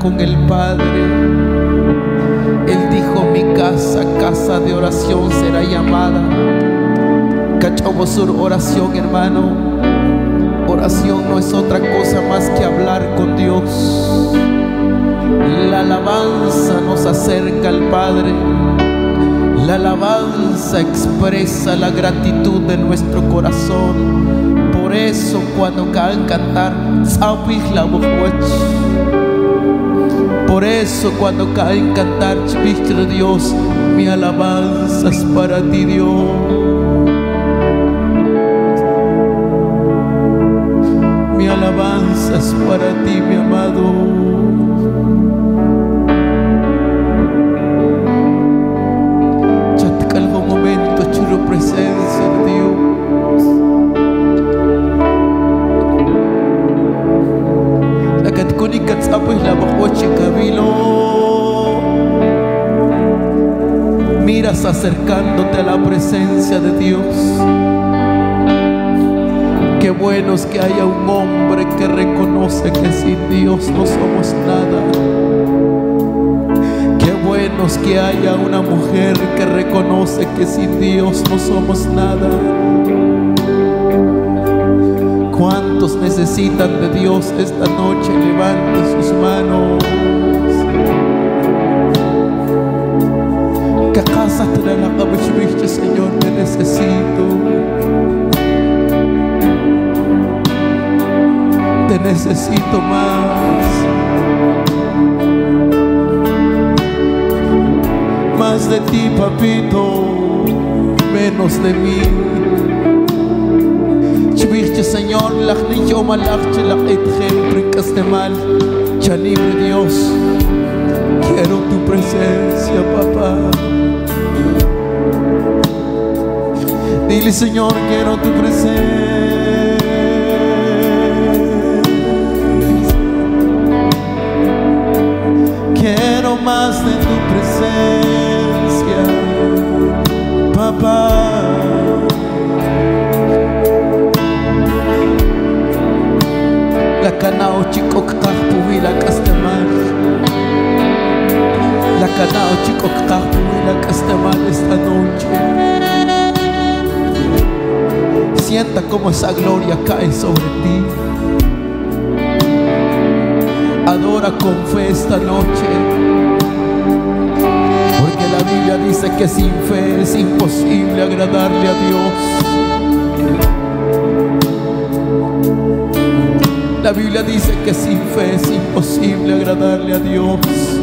con el Padre. Él dijo, mi casa, casa de oración será llamada. Cachamos sur oración, hermano. Oración no es otra cosa más que hablar con Dios. La alabanza nos acerca al Padre. La alabanza expresa la gratitud de nuestro corazón. Por eso cuando cantar, sabes la Por eso cuando caen cantar, Dios, mi alabanza es para ti, Dios. Mi alabanza es para ti, mi amado. Qué es que haya un hombre que reconoce que sin Dios no somos nada que haya una mujer que reconoce que sin Dios no somos nada. ¿Cuántos necesitan de Dios esta noche? Levante sus manos. Que casa la Señor, te necesito. Te necesito más. de ti, papito, menos de mí. Chiviste, Señor, la yo malach, la etjem, brincaste mal, ya Dios. Quiero tu presencia, papá. Dile, Señor, quiero tu presencia. Más de tu presencia papá. La canao chico y la castemar. La canao chico y la castemar esta noche. Sienta como esa gloria cae sobre ti. Adora con fe esta noche. La Biblia dice que sin fe es imposible agradarle a Dios. La Biblia dice que sin fe es imposible agradarle a Dios.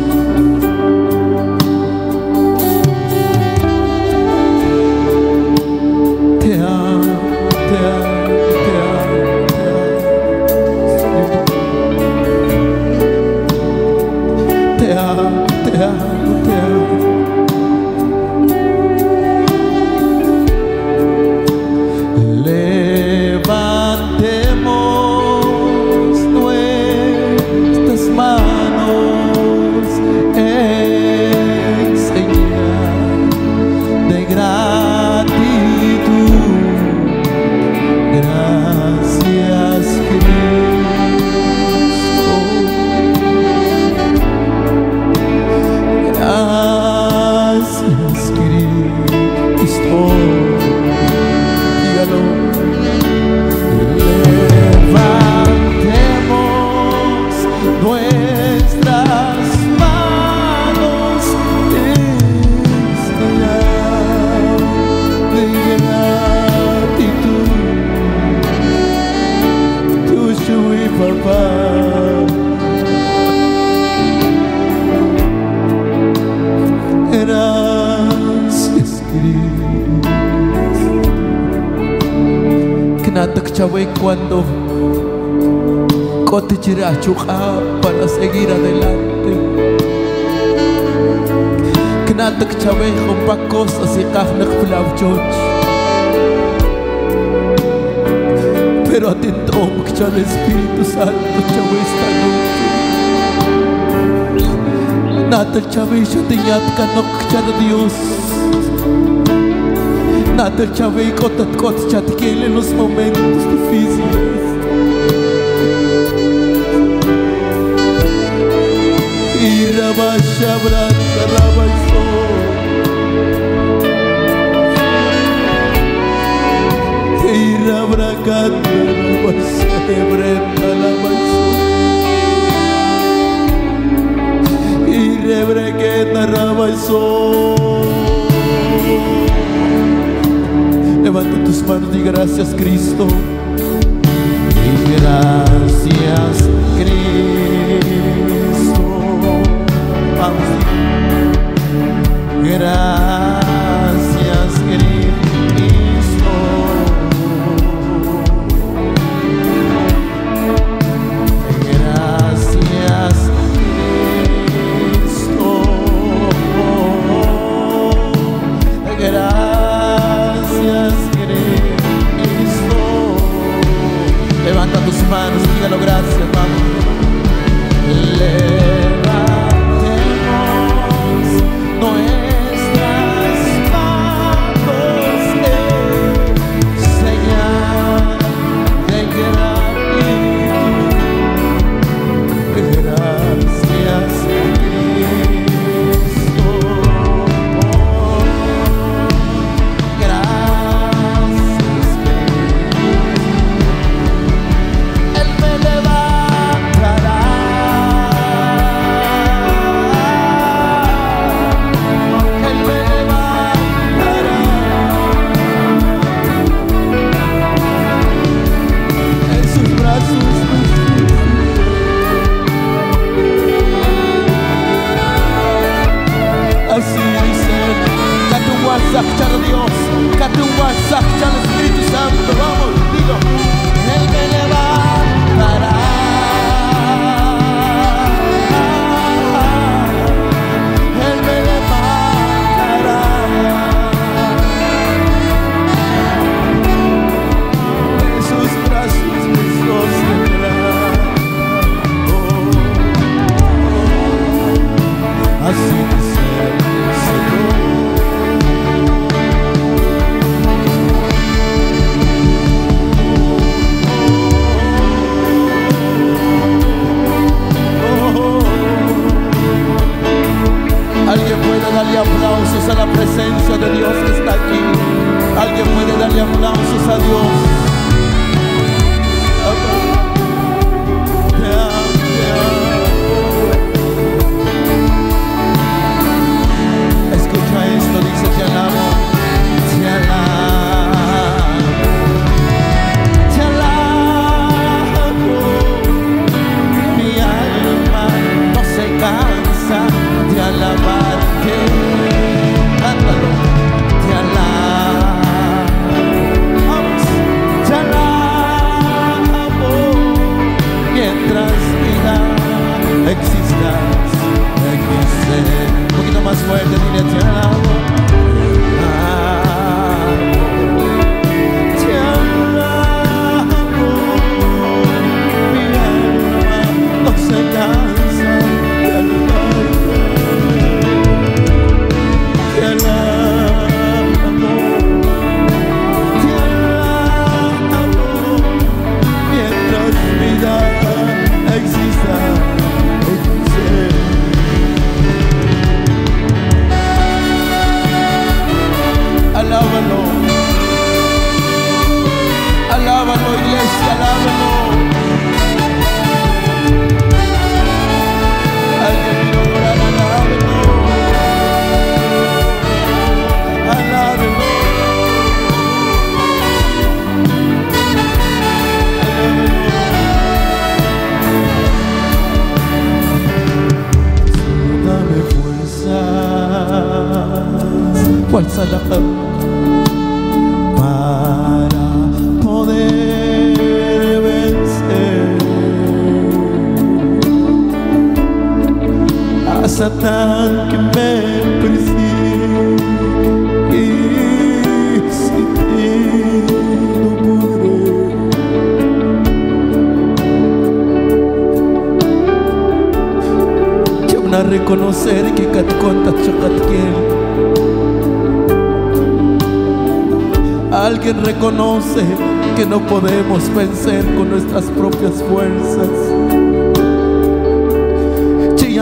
Cuando chuqa para seguir adelante. Knatak chavay pa cosas y kahnak Pero atento que el Espíritu Santo chavay esta noche. Natal chavay yo te yat kanok Dios. nada te avei conta cota te adquire nos momentos difíceis. e rabaixa branca rabaixou. Ira bracata rabaixou. Brenda rabaixou. Ira brequeta rabaixou. Levanta tus manos y gracias Cristo. Y gracias Cristo. Gracias.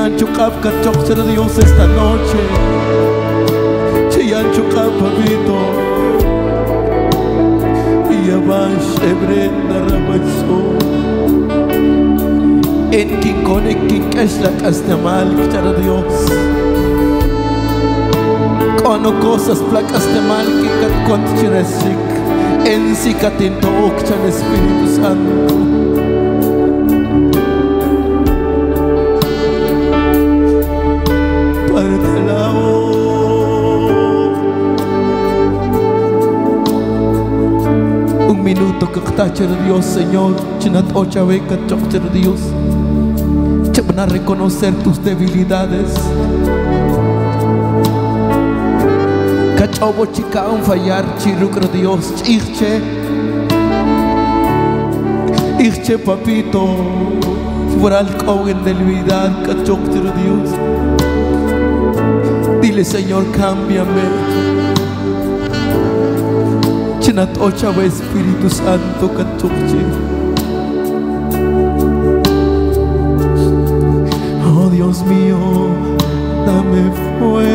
Cheyancho Kapka Chokcher Dios esta noche. Cheyancho Kapavito. Y Abash Ebrenda Rabazo. En quien cone quien es la castamal, Chara Dios. Cono cosas placas de mal que cat conchiresik. En si catinto okchan Espíritu Santo. Minuto que de Dios, Señor. Chinat ocha beca Dios. Te van a reconocer tus debilidades. Cachobo chica un fallar chirucro Dios. Irche. Irche papito. Por algo en debilidad. Cachoche de Dios. Dile, Señor, cámbiame. Ocha ve Espíritu Santo cachoche. Oh Dios mío, dame fuerza.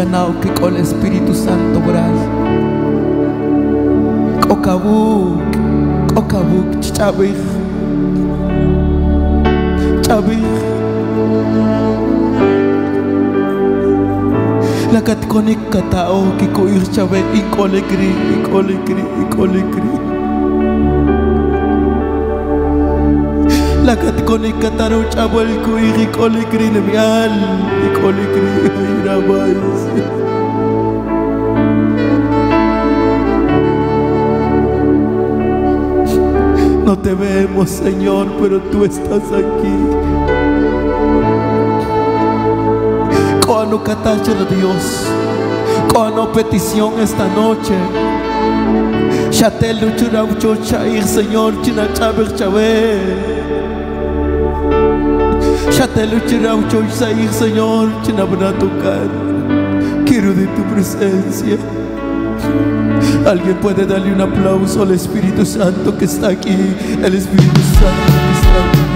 Que con el Espíritu Santo, bras. Kokabuk, kokabuk, chabig. Chabig. Lakat konik katao ki ko irchabe ikolegri, ikolegri, ikolegri. Lakat konik kataro chabel ko ikolegri nemial, ikolegri, irabais. No te vemos, Señor, pero tú estás aquí. Cuando catacha de Dios, cuando petición esta noche. Chatel luchuraucho chair, Señor, china chaber chabe. Chatel luchuraucho chair, Señor, a tocar. Quiero de tu presencia. Alguien puede darle un aplauso al Espíritu Santo que está aquí. El Espíritu Santo que está aquí.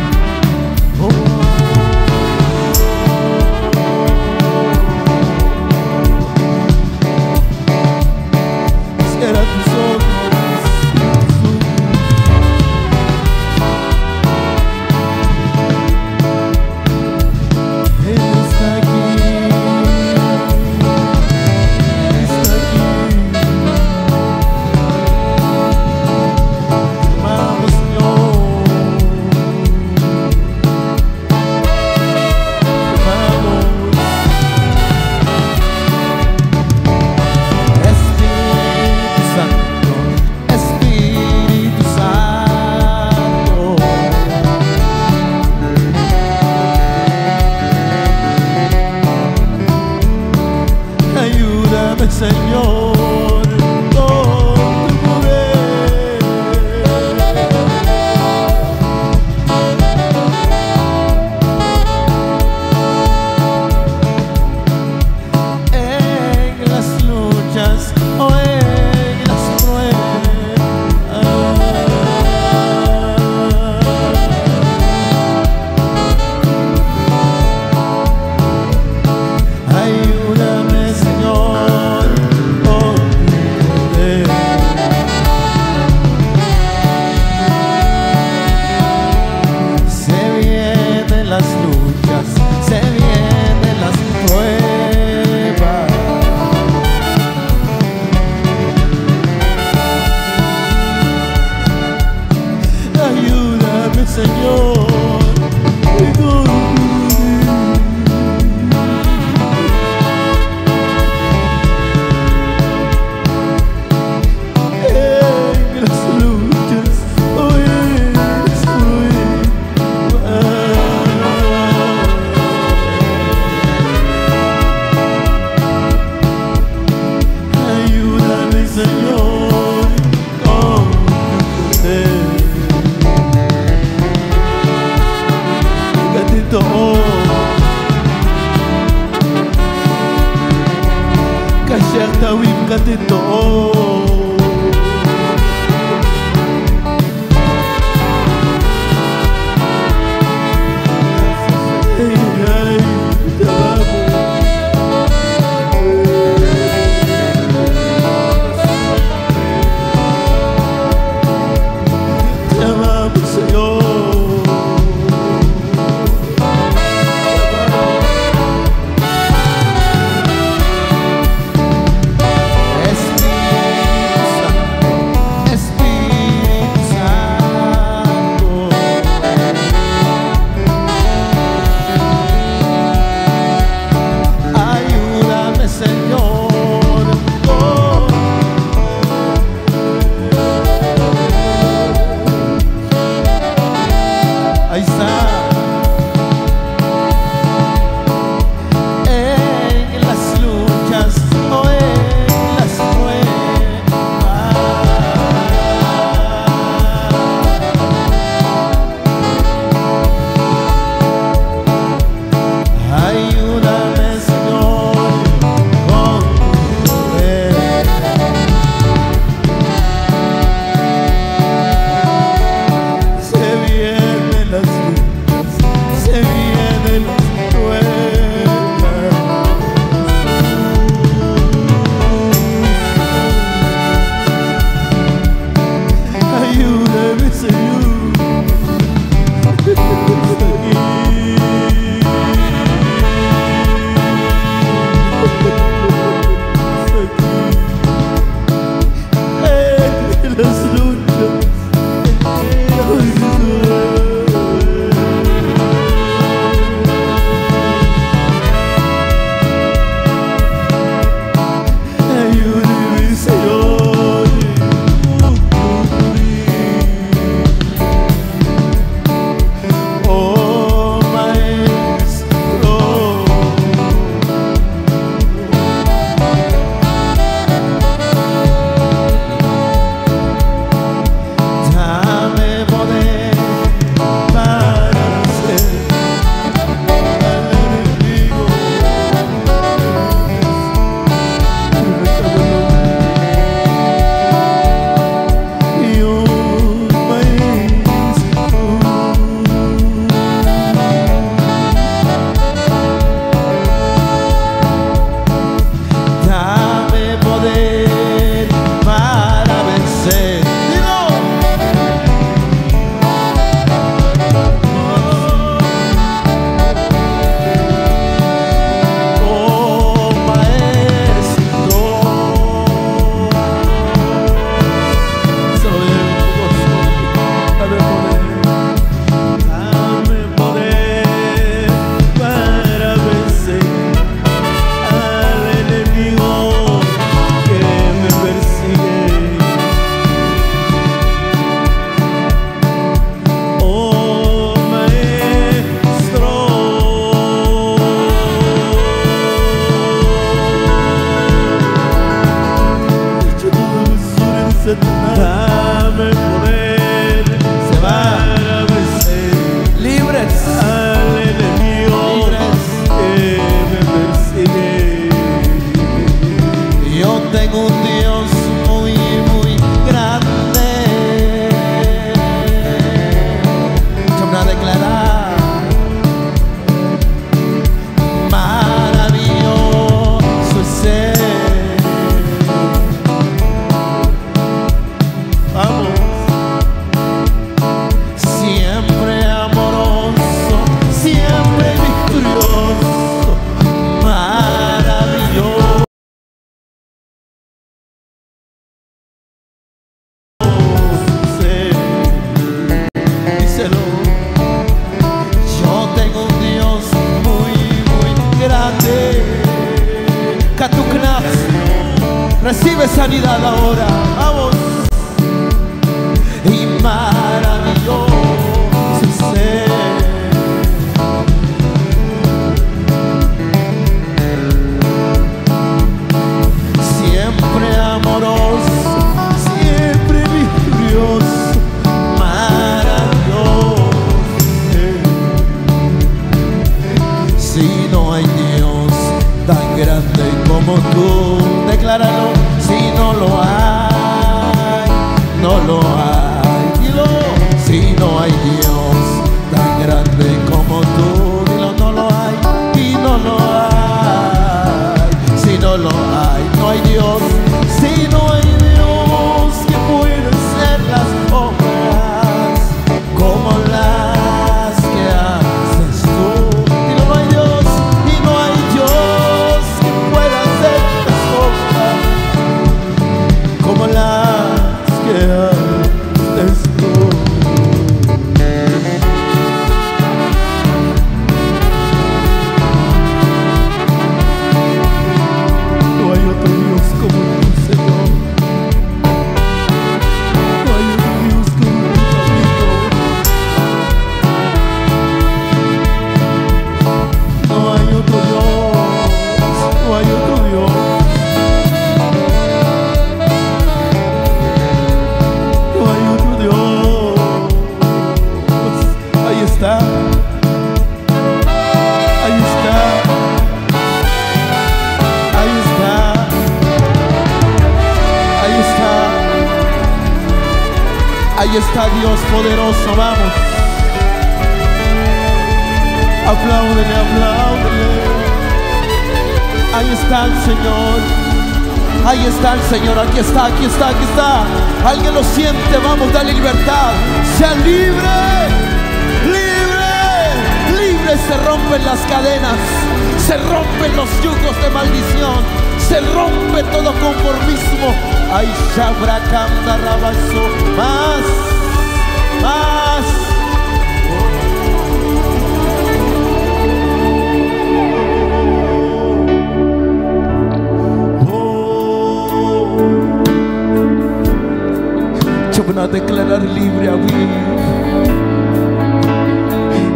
declarar libre a mí.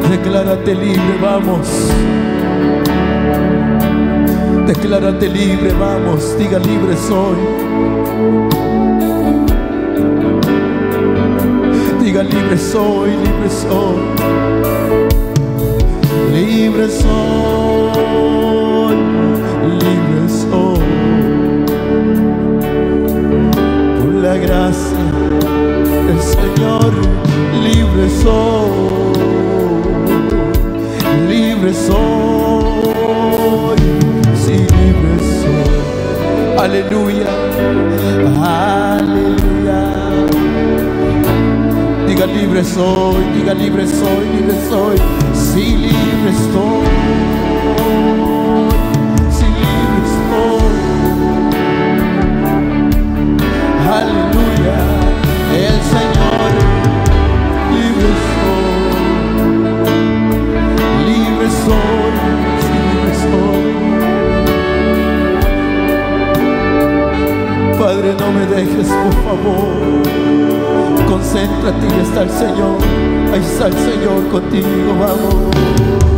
Declárate libre, vamos. Declárate libre, vamos. Diga libre soy. Diga libre soy, libre soy. Libre soy, libre soy. Por la gracia libre, Señor, libre soy, libre soy, sí, libre soy. Aleluya, aleluya. Diga libre soy, diga libre soy, libre soy, sí, libre estoy. No me dejes, por favor. Concéntrate y está el Señor. Ahí está el Señor contigo, vamos.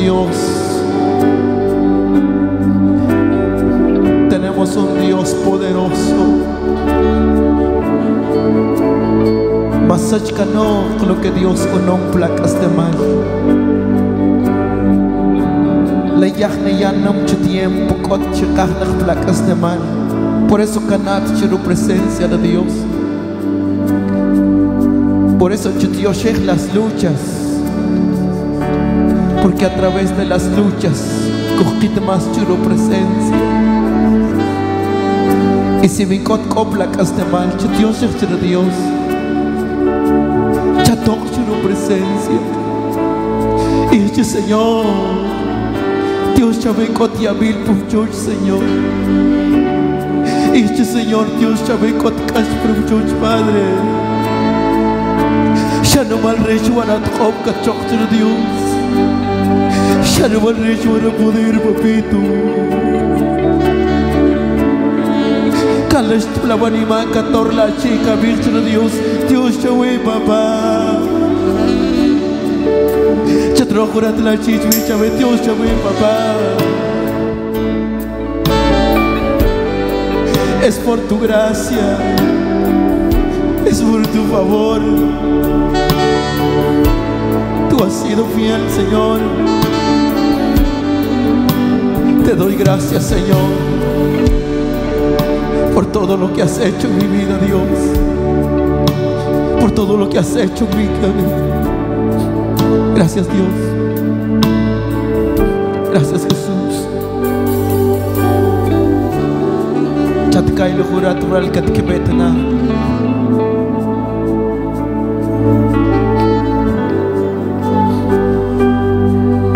Dios, tenemos un Dios poderoso. Masach no lo que Dios con un placas de mal. Le yahne ya no mucho tiempo kot chikah placas de mal. Por eso canat chiru presencia de Dios. Por eso chutioshech las luchas. Porque a través de las luchas cogite más churu presencia. Y si mi kot placas de mal, chutioshech chiru Dios. Chatok churu presencia. Y este Señor. Dios ya ven con mil por Señor. Este Señor, Dios ya ven con cash por Padre. Ya no mal recho a choctor Dios. Ya no recho a poder, papito. Calas tu la vanima cator la chica virgen Dios. Dios ya ven papá. Chatrojurat la chichwicha ve Dios ya ve papá. Es por tu gracia, es por tu favor. Tú has sido fiel, Señor. Te doy gracias, Señor, por todo lo que has hecho en mi vida, Dios. Por todo lo que has hecho en mi vida. Gracias Dios. Gracias Jesús. Chatkay luhurat ural katkibetna.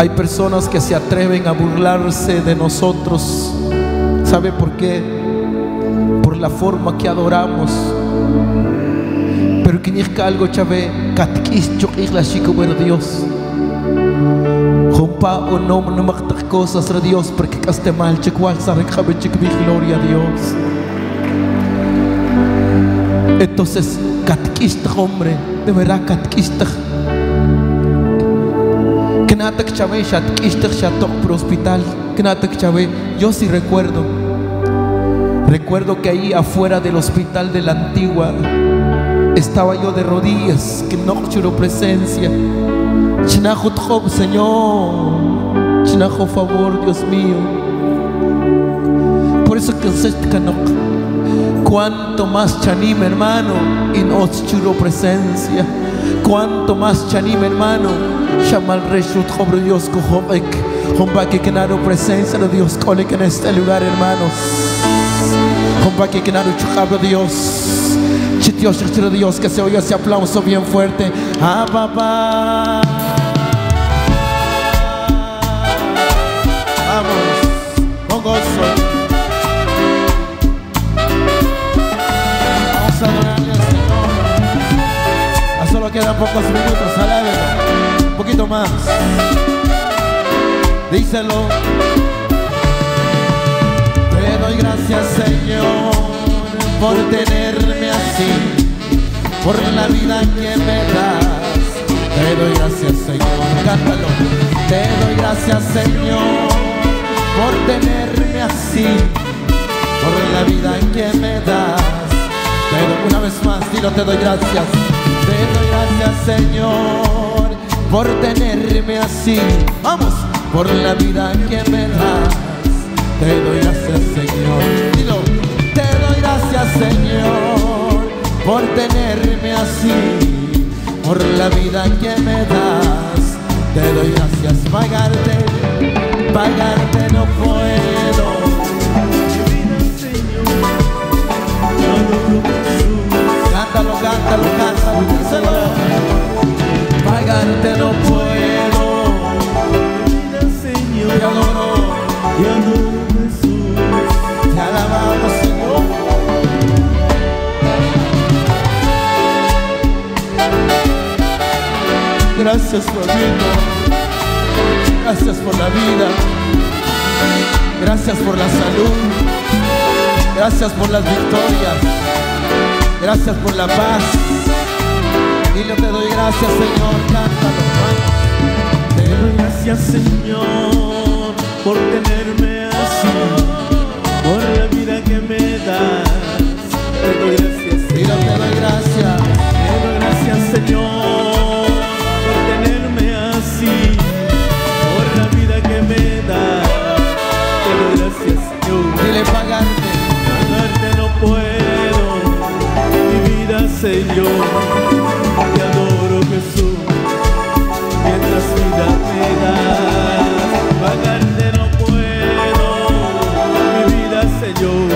Hay personas que se atreven a burlarse de nosotros. ¿Sabe por qué? Por la forma que adoramos. Pero que algo chave, Dios. Jompa o no no mactas cosas a Dios porque caste mal chicual sabe cabe mi gloria a Dios. Entonces, katkista hombre, de verdad katkista. Knatak chave shatkista shatok por hospital. Knatak chave, yo sí recuerdo. Recuerdo que ahí afuera del hospital de la antigua estaba yo de rodillas, que no presencia. Chinajo Job, Señor. Chinajo favor, Dios mío. Por eso que se Cuanto más chanim, hermano, y nos churo presencia. Cuanto más chanim, hermano, llama al rey Job, Dios, Kohobek. Homba que quedaron presencia de Dios, cole en este lugar, hermanos. Homba que quedaron chujabro Dios. Dios, Dios, que se oiga ese aplauso bien fuerte. Ah, papá. Vamos, con gozo. Pocos minutos, alábelo. Un poquito más. Díselo. Te doy gracias, Señor, por tenerme así por la vida que me das. Te doy gracias, Señor. Cántalo. Te doy gracias, Señor, por tenerme así, por la vida que me das. Pero una vez más, dilo, te doy gracias. Te doy gracias, Señor, por tenerme así. Vamos, por la vida que me das. Te doy gracias, Señor. Dilo, te doy gracias, Señor por tenerme así, por la vida que me das. Te doy gracias, pagarte, pagarte Gracias, Juanito. Gracias por la vida. Gracias por la salud. Gracias por las victorias. Gracias por la paz. Y yo te doy gracias, Señor. Cántalo, Te doy gracias, Señor, por tenerme así. Por la vida que me das. Te doy gracias. Y yo te doy gracias. Te doy gracias, Señor. Señor, te adoro Jesús, mientras vida me das, pagarte no puedo, mi vida Señor,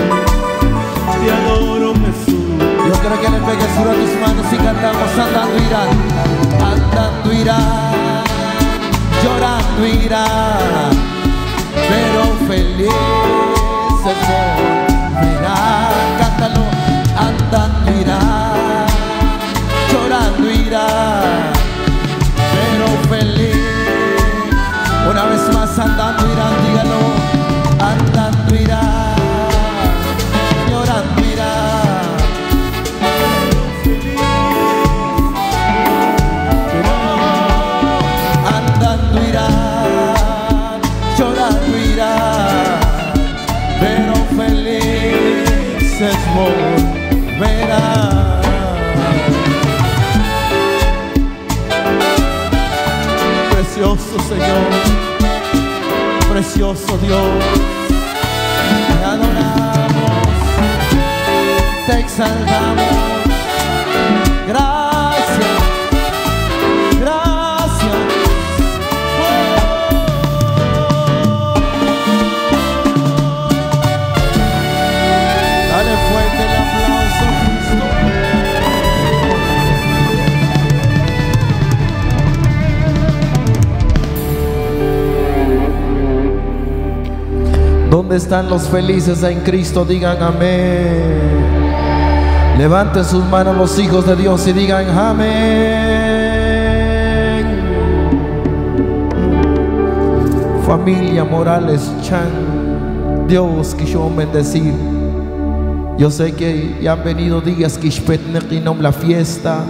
te adoro Jesús. Yo creo que le pegues duro a tus manos y cantamos andando irá, andando irá, llorando irá, pero feliz verá, cántalo, andando irá, pero feliz. Una vez más andando irá, dígalo, andando irá. Señor, precioso Dios, te adoramos, te exaltamos. ¿Dónde están los felices en Cristo? Digan amén. Levanten sus manos los hijos de Dios y digan amén. Familia Morales Chan, Dios que bendecir. Yo sé que ya han venido días que la fiesta.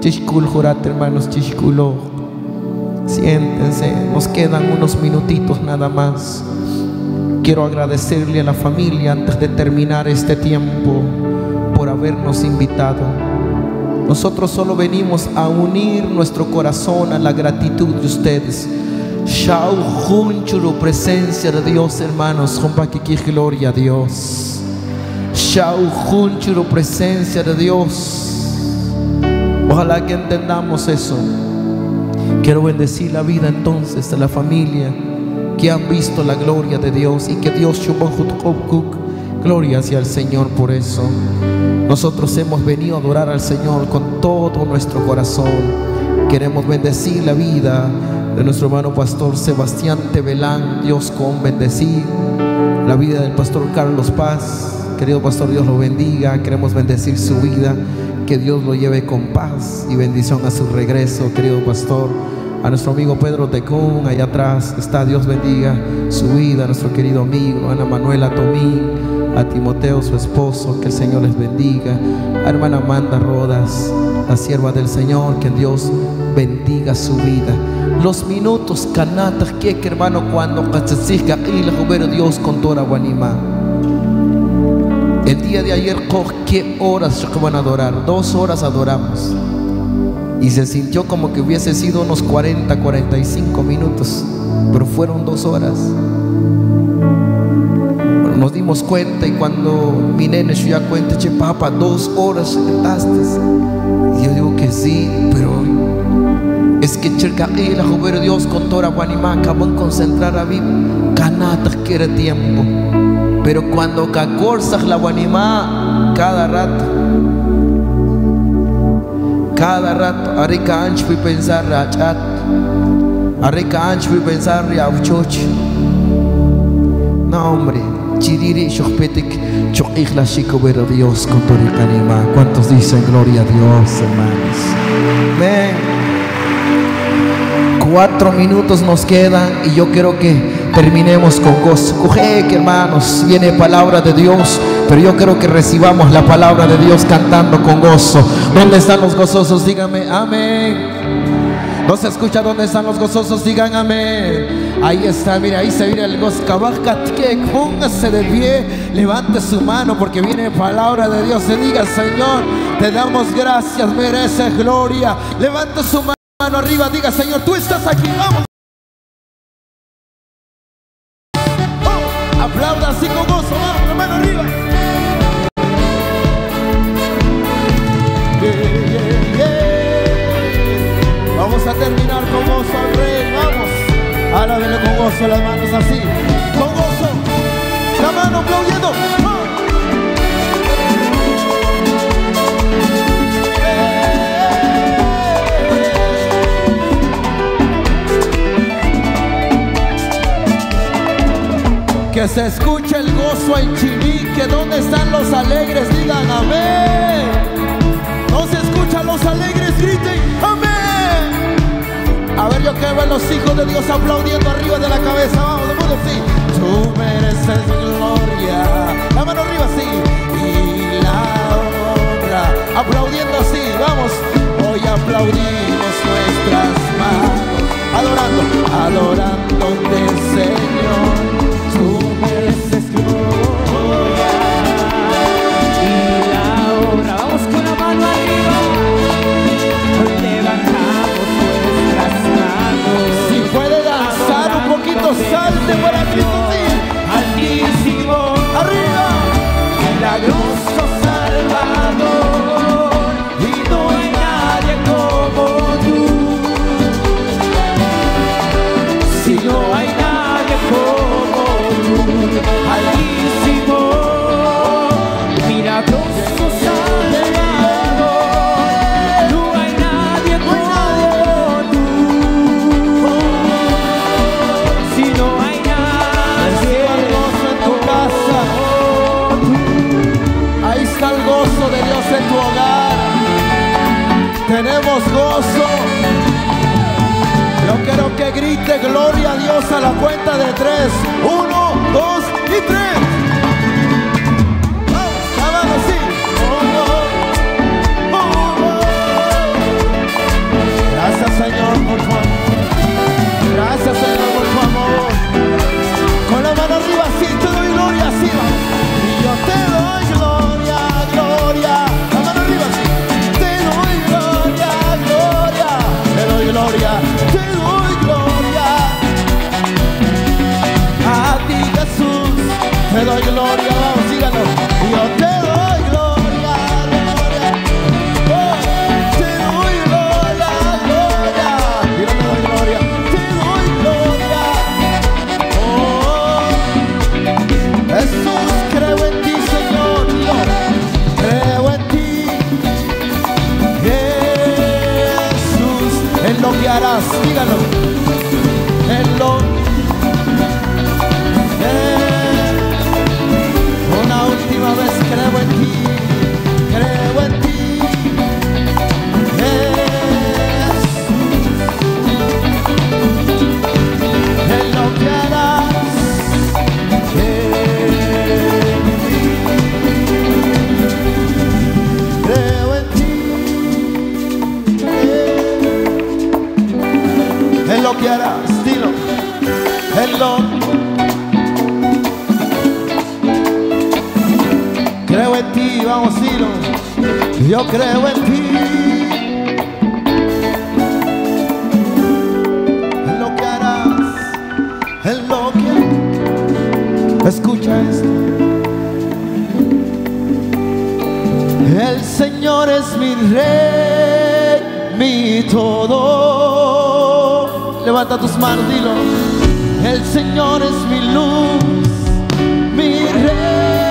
Chishkul jurat, hermanos, chishkulo. Siéntense, nos quedan unos minutitos nada más. Quiero agradecerle a la familia antes de terminar este tiempo por habernos invitado. Nosotros solo venimos a unir nuestro corazón a la gratitud de ustedes. Shau presencia de Dios, hermanos. que gloria a Dios. Shau presencia de Dios. Ojalá que entendamos eso. Quiero bendecir la vida entonces de la familia que han visto la gloria de Dios y que Dios gloria hacia el Señor por eso. Nosotros hemos venido a adorar al Señor con todo nuestro corazón. Queremos bendecir la vida de nuestro hermano pastor Sebastián Tebelán, Dios con bendecir la vida del pastor Carlos Paz. Querido pastor, Dios lo bendiga. Queremos bendecir su vida. Que Dios lo lleve con paz y bendición a su regreso, querido pastor a nuestro amigo Pedro Tecún, allá atrás está, Dios bendiga su vida, a nuestro querido amigo, Ana Manuela Tomín, a Timoteo, su esposo, que el Señor les bendiga, a hermana Amanda Rodas, la sierva del Señor, que Dios bendiga su vida. Los minutos canatas que hermano cuando y la Dios con toda. El día de ayer, ¿qué horas van a adorar? Dos horas adoramos y se sintió como que hubiese sido unos 40, 45 minutos, pero fueron dos horas. nos dimos cuenta y cuando mi nene se dio cuenta, che papá, dos horas sentaste. Y yo digo que sí, pero es que cerca la juventud Dios con toda Guanimá acabó en concentrar a mí canata que era tiempo. Pero cuando cacorzas la Guanimá cada rato cada rato, arika anch fui pensar rachat, arika anch fui pensar riauchoch. No hombre, chiriri shokpetik chokich la a Dios con anima. ¿Cuántos dicen gloria a Dios, hermanos? Ven. Cuatro minutos nos quedan y yo quiero que terminemos con gozo. Coge que hermanos, viene palabra de Dios. Pero yo creo que recibamos la palabra de Dios cantando con gozo. ¿Dónde están los gozosos? Díganme amén. ¿No se escucha dónde están los gozosos? Digan amén. Ahí está, mira, ahí se viene el gozo. que póngase de pie, levante su mano porque viene palabra de Dios. Se diga, Señor, te damos gracias, mereces gloria. Levante su mano arriba, diga, Señor, tú estás aquí. Vamos. Con las manos así. Con gozo. La mano aplaudiendo. Que se escuche el gozo en Chinique. ¿Dónde están los alegres? Digan amén. No se escuchan los alegres, griten. A ver, yo quiero ver los hijos de Dios aplaudiendo arriba de la cabeza. Vamos, de modo así. Tú mereces gloria. La mano arriba así. Y la honra. Aplaudiendo así. Vamos. Hoy aplaudimos nuestras manos. Adorando, adorándote, Señor. Tú mereces mi luz, mi rey,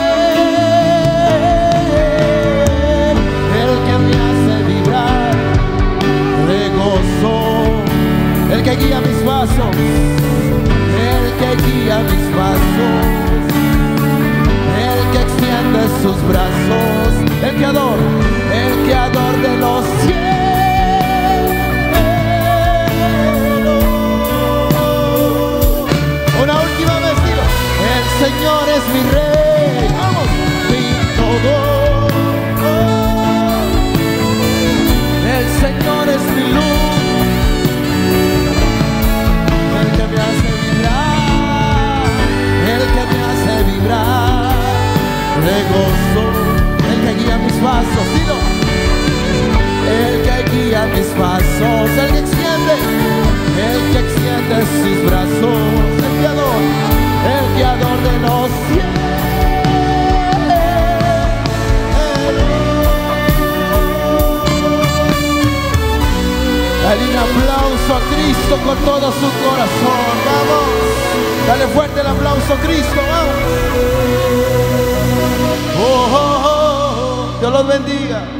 el que me hace vibrar de gozo, el que guía mis pasos, el que guía mis pasos, el que extiende sus brazos, el que adora, el que de los cielos. eres mi rey, vamos, mi todo. El Señor es mi luz, el que me hace vibrar, el que me hace vibrar. De gozo, el que guía mis pasos. El que guía mis pasos, el que extiende, el que extiende sus brazos, el el creador de los cielos. Dale un aplauso a Cristo con todo su corazón. Vamos. Dale fuerte el aplauso a Cristo. Vamos. Oh, oh, oh. oh. Dios los bendiga.